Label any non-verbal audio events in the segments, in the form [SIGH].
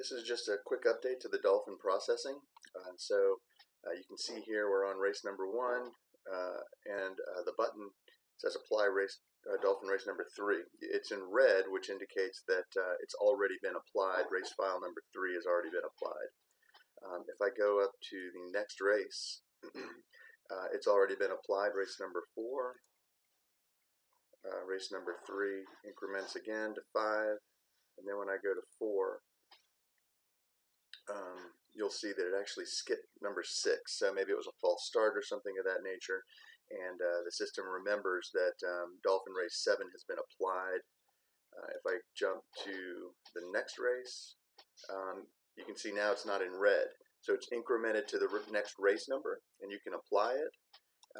This is just a quick update to the Dolphin processing. Uh, so uh, you can see here we're on race number one, uh, and uh, the button says apply race uh, Dolphin race number three. It's in red, which indicates that uh, it's already been applied. Race file number three has already been applied. Um, if I go up to the next race, [CLEARS THROAT] it's already been applied. Race number four. race number three increments again to five, and then when I go to four, um, you'll see that it actually skipped number six. So maybe it was a false start or something of that nature. And uh, the system remembers that um, Dolphin Race 7 has been applied. Uh, if I jump to the next race, um, you can see now it's not in red. So it's incremented to the next race number, and you can apply it,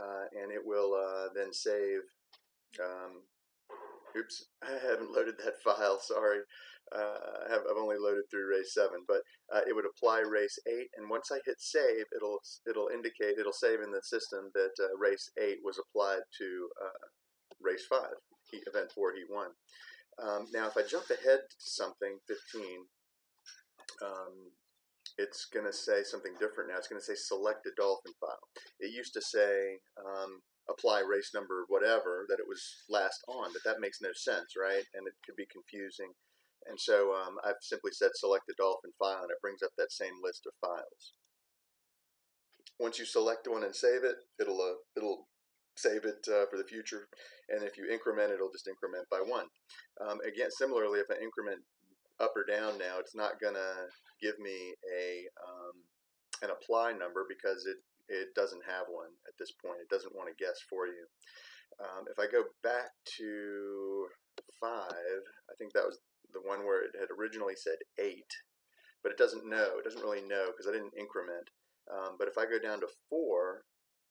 uh, and it will uh, then save um, Oops, [LAUGHS] I haven't loaded that [LAUGHS] file. Sorry, uh, I have, I've only loaded through race seven, but uh, it would apply race eight, and once I hit save, it'll it'll indicate it'll save in the system that uh, race eight was applied to uh, race five, heat event four, heat one. Um, now, if I jump ahead to something 15, um, it's going to say something different now. It's going to say select a dolphin file. It used to say um, apply race number whatever that it was last on, but that makes no sense, right? And it could be confusing. And so um, I've simply said select the dolphin file and it brings up that same list of files. Once you select one and save it, it'll uh, it'll save it uh, for the future. And if you increment, it'll just increment by one. Um, again, similarly, if I increment up or down now, it's not going to give me a um, an apply number because it it doesn't have one at this point. It doesn't want to guess for you. Um, if I go back to five, I think that was the one where it had originally said eight, but it doesn't know. It doesn't really know because I didn't increment. Um, but if I go down to four,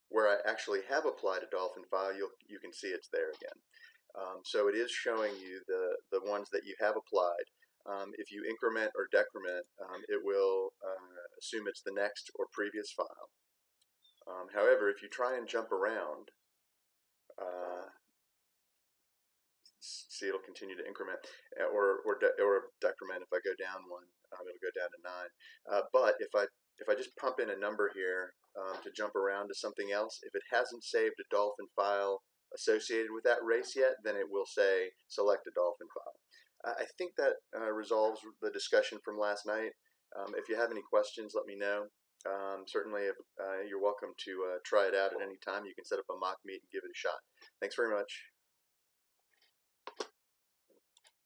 where I actually have applied a dolphin file, you you can see it's there again. Um, so it is showing you the, the ones that you have applied. Um, if you increment or decrement, um, it will uh, assume it's the next or previous file. Um, however, if you try and jump around, uh, see it'll continue to increment uh, or or, de or decrement. If I go down one, um, it'll go down to nine. Uh, but if I if I just pump in a number here um, to jump around to something else, if it hasn't saved a dolphin file associated with that race yet, then it will say select a dolphin file. I think that uh, resolves the discussion from last night. Um, if you have any questions, let me know. Um, certainly, if, uh, you're welcome to uh, try it out at any time. You can set up a mock meet and give it a shot. Thanks very much.